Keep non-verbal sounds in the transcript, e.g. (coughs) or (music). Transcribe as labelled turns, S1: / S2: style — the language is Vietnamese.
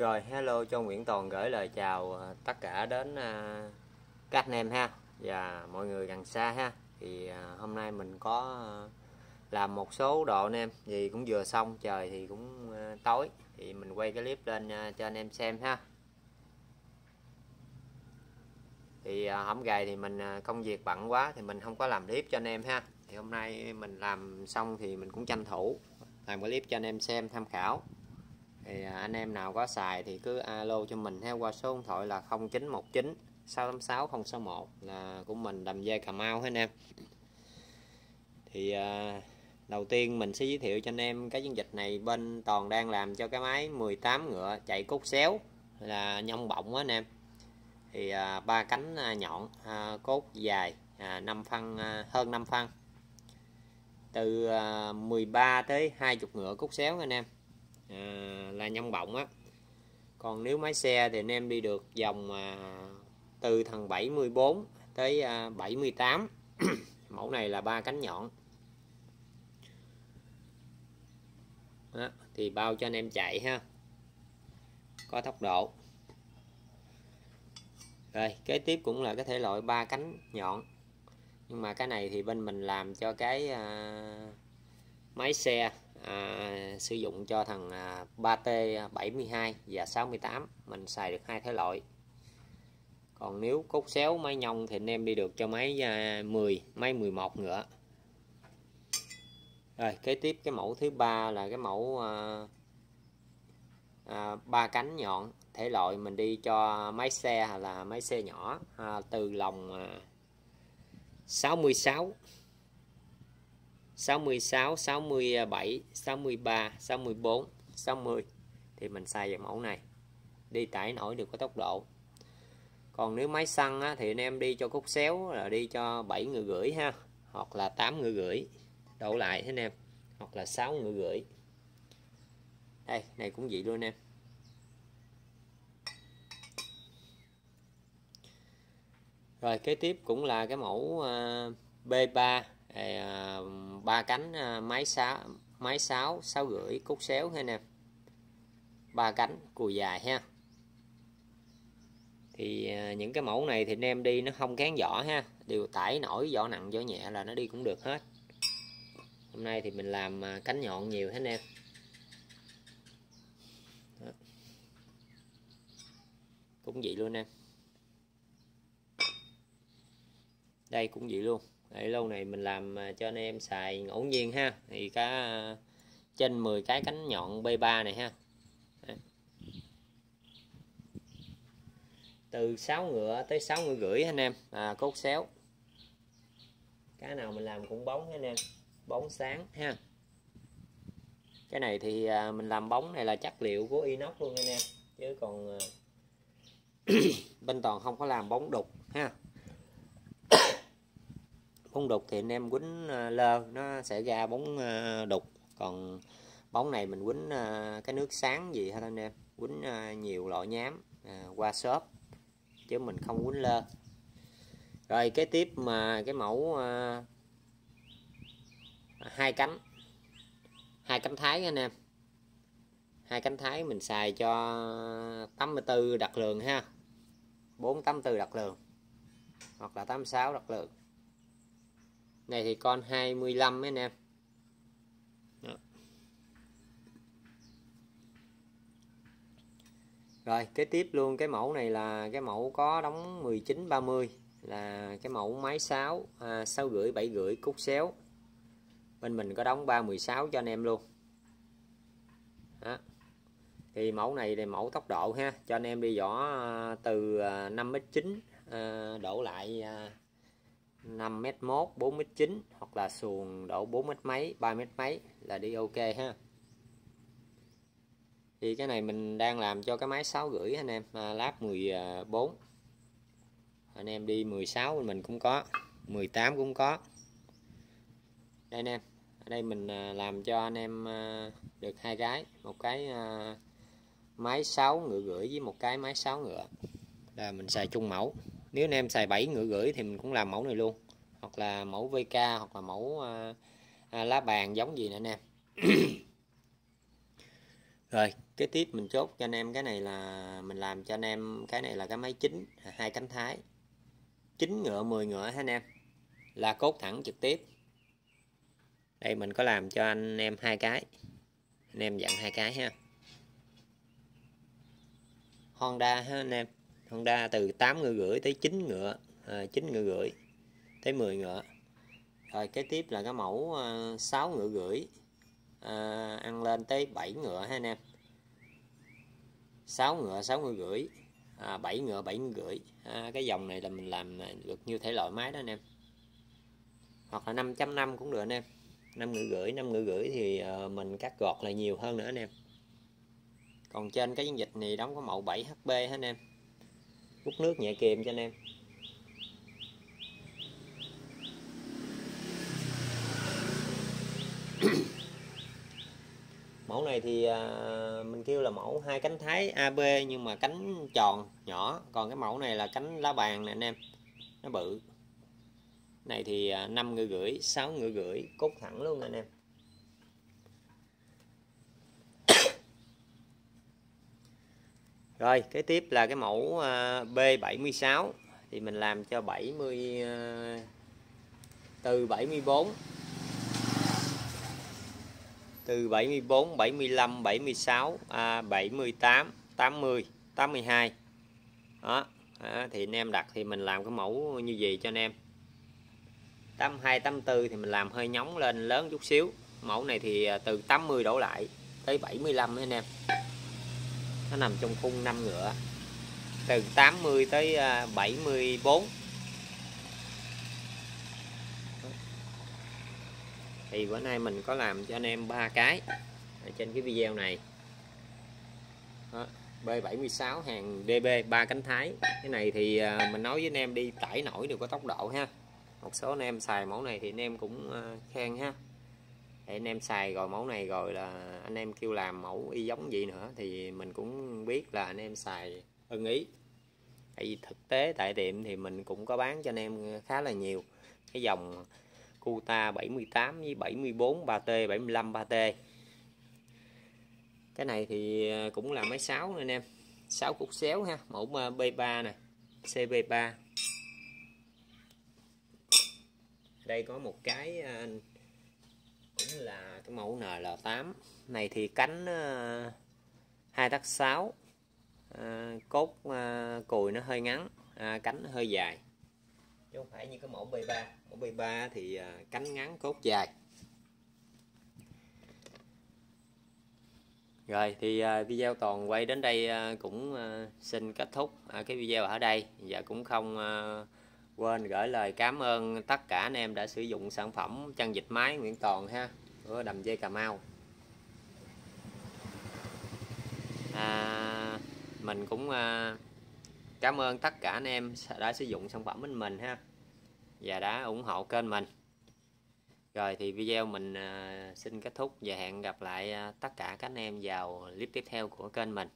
S1: Rồi, hello, cho Nguyễn Toàn gửi lời chào à, tất cả đến à, các anh em ha, và mọi người gần xa ha. Thì à, hôm nay mình có làm một số độ anh em gì cũng vừa xong, trời thì cũng tối thì mình quay cái clip lên cho anh em xem ha. Thì hôm gầy thì mình công việc bận quá thì mình không có làm clip cho anh em ha. Thì hôm nay mình làm xong thì mình cũng tranh thủ, làm cái clip cho anh em xem tham khảo thì à, anh em nào có xài thì cứ alo cho mình theo qua số điện thoại là 0919 686 061 là của mình đầm dây Cà Mau hết anh em. Thì à, đầu tiên mình sẽ giới thiệu cho anh em cái chiến dịch này. Bên toàn đang làm cho cái máy 18 ngựa chạy cút xéo là nhông bọng á anh em. Thì à, ba cánh à, nhọn à, cốt dài à, 5 phân à, hơn 5 phân từ à, 13 tới 20 ngựa cút xéo anh em à, là nhông bọng á. Còn nếu máy xe thì anh em đi được dòng à, từ thằng 74 tới à, 78 (coughs) mẫu này là ba cánh nhọn. Đó, thì bao cho anh em chạy ha. Có tốc độ. Rồi kế tiếp cũng là cái thể loại ba cánh nhọn. Nhưng mà cái này thì bên mình làm cho cái à, máy xe à, sử dụng cho thằng à, 3T 72 và 68 mình xài được hai thể loại. Còn nếu cốt xéo máy nhông thì anh em đi được cho máy à, 10 máy 11 ngựa. Rồi kế tiếp cái mẫu thứ ba là cái mẫu à, à, ba cánh nhọn. Thể loại mình đi cho máy xe là máy xe nhỏ à, từ lòng à, 66 66 67 63 64 60 thì mình xài dạng mẫu này. Đi tải nổi được có tốc độ. Còn nếu máy xăng á, thì anh em đi cho cúc xéo là đi cho 7 người gửi ha. Hoặc là 8 người gửi. Đổ lại anh em. Hoặc là 6 người gửi. Đây này cũng vậy luôn anh em. Rồi kế tiếp cũng là cái mẫu B3 À, à ba cánh à, máy sáu máy sáu sáu rưỡi cút xéo ha nè. Ba cánh, cùi dài ha. Thì à, những cái mẫu này thì anh em đi nó không kén vỏ ha. Đều tải nổi vỏ nặng vỏ nhẹ là nó đi cũng được hết. Hôm nay thì mình làm à, cánh nhọn nhiều hết anh em. Đó. cũng vậy luôn em. Đây cũng vậy luôn. Đấy, lâu này mình làm à, cho anh em xài ngẫu nhiên ha. Thì cá à, trên 10 cái cánh nhọn B3 này ha. Đấy. từ 6 ngựa tới 6 ngựa rưỡi anh em. À, cốt xéo. Cá nào mình làm cũng bóng anh em. Bóng sáng ha. Cái này thì à, mình làm bóng này là chất liệu của inox luôn anh em. Chứ còn à, (coughs) bên toàn không có làm bóng đục ha bóng đục thì anh em quýnh à, lơ, nó sẽ ra bóng à, đục. Còn bóng này mình quýnh à, cái nước sáng gì hết anh em. Quýnh nhiều loại nhám qua shop, chứ mình không quýnh lơ. Rồi cái tiếp mà cái mẫu hai cánh hai cánh thái anh em. Hai cánh thái mình xài cho 84 đặt lường ha. 484 đặt lường, hoặc là 86 đặt lường này thì con 25 anh em Đó. rồi kế tiếp luôn cái mẫu này là cái mẫu có đóng 19 30 là cái mẫu máy 6 à, 6 rưỡi 7 rưỡi cút xéo bên mình có đóng 316 cho anh em luôn Đó. thì mẫu này là mẫu tốc độ ha cho anh em đi vỏ à, từ à, 5m9 à, đổ lại à, 5m1 4m9 hoặc là xuồng độ 4m mấy 3m mấy là đi ok ha. Thì cái này mình đang làm cho cái máy 6 rưỡi anh em à, láp 14 anh em đi 16 mình cũng có 18 cũng có. Đây anh em ở đây mình à, làm cho anh em à, được hai cái một cái à, máy 6 ngựa rưỡi với một cái máy 6 ngựa. Là mình xài chung mẫu nếu anh em xài 7 ngựa gửi thì mình cũng làm mẫu này luôn. Hoặc là mẫu VK hoặc là mẫu à, à, lá bàn giống gì nữa em. (clears throat) Rồi kế tiếp mình chốt cho anh em cái này là mình làm cho anh em cái này là cái máy chính hai cánh thái. 9 ngựa 10 ngựa ha anh em? Là cốt thẳng trực tiếp. Đây mình có làm cho anh em hai cái. Anh em dặn hai cái ha. Honda ha anh em? Honda từ 8 ngựa rưỡi tới 9 ngựa à, 9 ngựa rưỡi tới 10 ngựa. Rồi kế tiếp là cái mẫu à, 6 ngựa rưỡi à, ăn lên tới 7 ngựa ha anh em. 6 ngựa 6 ngựa rưỡi à, 7 ngựa 7 ngựa rưỡi. À, cái dòng này là mình làm được như thể loại máy đó anh em. Hoặc là 5.5 cũng được anh em. 5 ngựa rưỡi 5 ngựa rưỡi thì à, mình cắt gọt là nhiều hơn nữa anh em. Còn trên cái chiến dịch này đóng có mẫu 7 HP hết anh em hút nước nhẹ kìm cho anh em. (coughs) Mẫu này thì à, mình kêu là mẫu hai cánh thái AB nhưng mà cánh tròn nhỏ. Còn cái mẫu này là cánh lá bàn nè anh em. Nó bự. Này thì 5 người rưỡi 6 người rưỡi cốt thẳng luôn anh em. Rồi kế tiếp là cái mẫu ờ, B76 thì mình làm cho 70 ờ, từ 74 từ 74 75 76 à, 78 80 82 đó à, thì anh em đặt thì mình làm cái mẫu như vậy cho anh em? 82 84 thì mình làm hơi nhóng lên lớn chút xíu. Mẫu này thì ờ, từ 80 đổ lại tới 75 anh em nó nằm trong khung 5 ngựa. Từ 80 tới à, 74 thì bữa nay mình có làm cho anh em ba cái ở trên cái video này. Đó, B76 hàng DB ba cánh thái. Cái này thì à, mình nói với anh em đi tải nổi đều có tốc độ ha. Một số anh em xài mẫu này thì anh em cũng à, khen ha để anh em xài rồi mẫu này rồi là anh em kêu làm mẫu y giống gì nữa, thì mình cũng biết là anh em xài ưng ý. Tại vì thực tế tại tiệm thì mình cũng có bán cho anh em khá là nhiều. Cái dòng Cuta 78 với 74 3T 75 3T cái này thì à, cũng là máy 6 nè anh em. 6 cục xéo ha, mẫu à, B3 nè CB3 đây có một cái à, cũng là cái mẫu NL8 này thì cánh ờ, hai tắc 6 ờ, cốt ờ, cùi nó hơi ngắn à, cánh nó hơi dài. Chứ không phải như cái mẫu B3 mẫu B3 thì à, cánh ngắn cốt dài. Rồi thì à, video toàn quay đến đây à, cũng xin kết thúc cái video ở đây. Và cũng không quên gửi lời cảm ơn tất cả anh em đã sử dụng sản phẩm chân dịch máy Nguyễn Toàn ha của đầm dây Cà Mau. À, mình cũng à, cảm ơn tất cả anh em đã sử dụng sản phẩm của mình ha và đã ủng hộ kênh mình. Rồi thì video mình à, xin kết thúc và hẹn gặp lại à, tất cả các anh em vào clip tiếp theo của kênh mình.